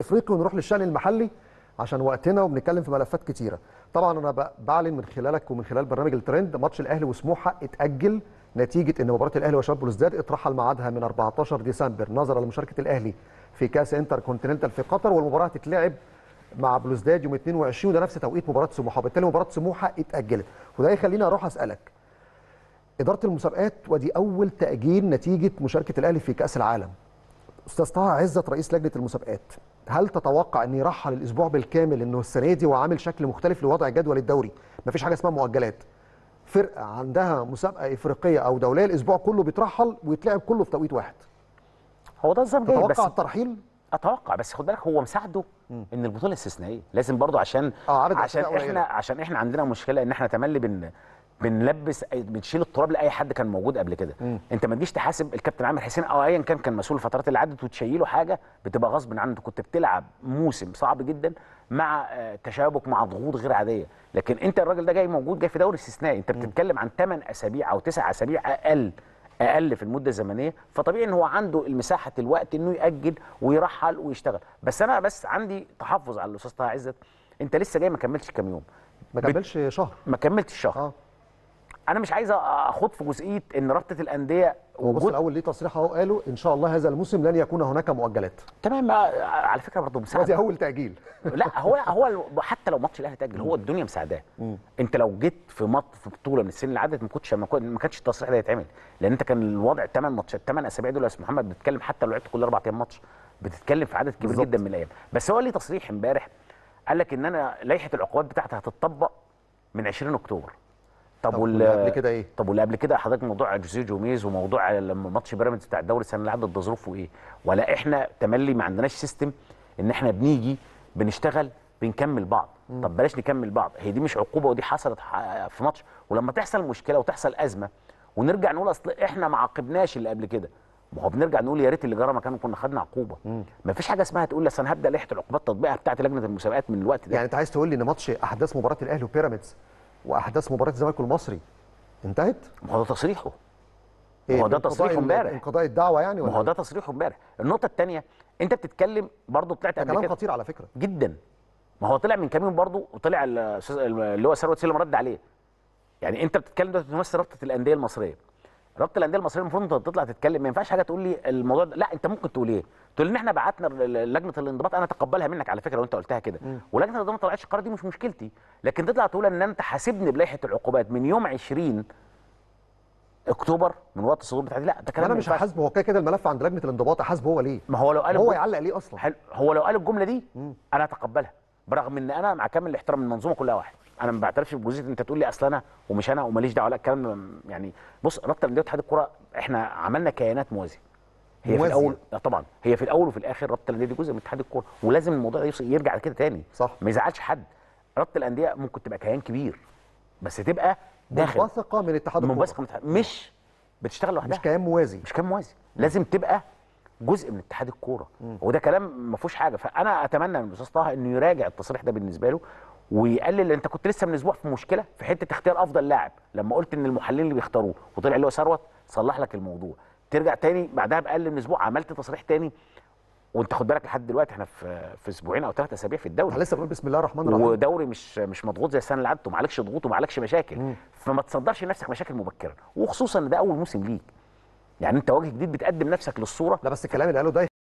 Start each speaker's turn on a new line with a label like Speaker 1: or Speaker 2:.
Speaker 1: افريقي ونروح للشأن المحلي عشان وقتنا وبنتكلم في ملفات كتيرة. طبعا أنا بعلن من خلالك ومن خلال برنامج الترند ماتش الأهلي وسموحة اتأجل نتيجة إن مباراة الأهلي وشباب بلوزداد اترحل ميعادها من 14 ديسمبر. نظرا لمشاركة الأهلي في كأس إنتر كونتيننتال في قطر والمباراة هتتلعب مع بلوزداد يوم 22 وده نفس توقيت مباراة سموحة. وبالتالي مباراة سموحة اتأجلت. وده يخليني أروح أسألك إدارة المسابقات ودي أول تأجيل نتيجة مشاركة الأهلي في كأس العالم؟ أستاذ طه عزت رئيس لجنة المسابقات. هل تتوقع أن يرحل الأسبوع بالكامل إنه السنة دي وعامل شكل مختلف لوضع جدول الدوري؟ مفيش حاجة اسمها مؤجلات. فرقة عندها مسابقة إفريقية أو دولية الأسبوع كله بيترحل ويتلعب كله في توقيت واحد.
Speaker 2: هو ده النظام جاي بس
Speaker 1: الترحيل؟
Speaker 2: أتوقع بس خد بالك هو مساعده إن البطولة استثنائية. لازم برضو عشان
Speaker 1: آه،
Speaker 2: عشان
Speaker 1: إحنا.
Speaker 2: عشان إحنا عندنا مشكلة إن إحنا تملي بن بنلبس أي- بنشيل التراب لأي حد كان موجود قبل كده. أنت ما تجيش تحاسب الكابتن عامر حسين أو ايا كان كان مسؤول الفترات اللي عدت وتشيله حاجة بتبقى غصب عنه. أنت كنت بتلعب موسم صعب جدا مع آه، تشابك مع ضغوط غير عادية. لكن أنت الراجل ده جاي موجود جاي في دوري استثنائي. أنت بتتكلم عن 8 أسابيع أو 9 أسابيع أقل أقل في المدة الزمنية. فطبيعي إن هو عنده المساحة الوقت إنه يأجل ويرحل ويشتغل. بس أنا بس عندي تحفظ على الأستاذ طه عزت. أنت لسه جاي ما كملتش كام يوم؟
Speaker 1: ما كملش شهر.
Speaker 2: ما كملتش شهر.
Speaker 1: آه.
Speaker 2: أنا مش عايز أخوض في جزئية إن
Speaker 1: رابطة الأندية
Speaker 2: وجود
Speaker 1: الأول ليه تصريح أهو قالوا إن شاء الله هذا الموسم لن يكون هناك مؤجلات.
Speaker 2: تمام آه، على فكرة برضه
Speaker 1: ودي
Speaker 2: مساعده
Speaker 1: أول تأجيل.
Speaker 2: لا هو هو حتى لو ماتش الأهلي تأجل هو الدنيا مساعداه. أنت لو جيت في مط في بطولة من السنين اللي عدت ما كنتش ما كانش التصريح ده يتعمل. لأن أنت كان الوضع 8 ماتشات 8 أسابيع دول يا أستاذ محمد بتتكلم حتى لو لعبت كل أربع أيام ماتش بتتكلم في عدد كبير
Speaker 1: بالظبط.
Speaker 2: جدا من الأيام. بس هو ليه تصريح امبارح؟ قال لك إن أنا لائحة العقوبات بتاعتي هتطبق من 20 أكتوبر. طب,
Speaker 1: طب
Speaker 2: وال
Speaker 1: واللي قبل كده إيه؟
Speaker 2: طب واللي قبل كده حضرتك موضوع جوزيه جوميز وموضوع لما ماتش بيراميدز بتاع الدوري السنة اللي عدت ده ظروفه إيه؟ ولا إحنا تملي ما عندناش system إن إحنا بنيجي بنشتغل بنكمل بعض. طب بلاش نكمل بعض. هي دي مش عقوبة ودي حصلت في ماتش. ولما تحصل مشكلة وتحصل أزمة ونرجع نقول أصل إحنا ما عاقبناش اللي قبل كده. ما هو بنرجع نقول يا ريت اللي جرى مكانه كنا خدنا عقوبة. ما فيش حاجة اسمها تقول لس أنا هبدأ لائحه العقوبات تطبيقها بتاعت لجنة المسابقات من الوقت ده.
Speaker 1: يعني أنت عايز تقول لي إن ماتش أحداث مباراة الأهلي وبيراميدز وأحداث مباراة الزمالك والمصري انتهت؟
Speaker 2: ما هو ده تصريحه.
Speaker 1: إيه،
Speaker 2: هو ده تصريحه امبارح.
Speaker 1: انقضاء الدعوة يعني ولا
Speaker 2: ما هو
Speaker 1: إيه؟
Speaker 2: ده تصريحه امبارح. النقطة الثانية أنت بتتكلم برضه طلعت
Speaker 1: ده
Speaker 2: قبل
Speaker 1: كلام خطير على فكرة.
Speaker 2: جدا. ما هو طلع من كام يوم برضه وطلع اللي هو ثروت سلم رد عليه. يعني أنت بتتكلم دلوقتي تمثل رابطة الأندية المصرية. رابطة الأندية المصرية المفروض أنت تطلع تتكلم. ما ينفعش حاجة تقول لي الموضوع ده. لا أنت ممكن تقول إيه؟ تقول إن إحنا بعتنا لجنة الانضباط. أنا أتقبلها منك على فكرة لو أنت قلتها كده. ولجنة الانضباط ما طلعتش القرار دي مش مشكلتي. لكن تطلع تقول إن أنت حاسبني بلائحة العقوبات من يوم 20 أكتوبر من وقت الصدور بتاعتي. لا ده كلام أنا
Speaker 1: مش. هحاسبه. هو كده كده الملف عند لجنة الانضباط. أحاسبه هو ليه؟
Speaker 2: ما هو لو قال
Speaker 1: هو يعلق ليه أصلا؟
Speaker 2: حلو. هو لو قال الجملة دي أنا أتقبلها. برغم إن أنا مع كامل الاحترام المنظومه كلها واحد. أنا ما بعترفش بجزئيه انت تقول لي اصل أنا ومش أنا وماليش دعوة لا الكلام يعني بص رابطه الانديه واتحاد الكوره إحنا عملنا كيانات موازية. هي
Speaker 1: موازية.
Speaker 2: في الأول آه طبعا. هي في الأول وفي الآخر رابطة الأندية دي جزء من اتحاد الكورة ولازم الموضوع ده يرجع كده تاني.
Speaker 1: صح.
Speaker 2: ما يزعلش حد. رابطة الأندية ممكن تبقى كيان كبير بس تبقى داخل.
Speaker 1: منبثقه من اتحاد الكورة.
Speaker 2: منبثقه من الاتحاد. مش بتشتغل لوحدها.
Speaker 1: مش كيان موازي.
Speaker 2: مش كان موازي. لازم تبقى جزء من اتحاد الكورة. وده كلام ما فيهوش حاجة. فأنا أتمنى من الاستاذ طه إنه يراجع التصريح ده بالنسبة له ويقلل انت كنت لسه من أسبوع في مشكلة في حتة اختيار أفضل لاعب. لما قلت إن المحللين اللي بيختاروه وطلع اللي هو ثروت صلح لك الموضوع. ترجع تاني بعدها بأقل من أسبوع عملت تصريح تاني وأنت خد بالك لحد دلوقتي إحنا في في أسبوعين أو ثلاث أسابيع في الدوري.
Speaker 1: لسه بنقول بسم الله الرحمن الرحيم.
Speaker 2: ودوري مش مش مضغوط زي السنة اللي عدت ومعلكش ضغوط ومعلكش مشاكل. فما تصدرش لنفسك مشاكل مبكرا وخصوصا إن ده أول موسم ليك. يعني أنت وجه جديد بتقدم نفسك للصورة.
Speaker 1: لا بس الكلام اللي قاله ده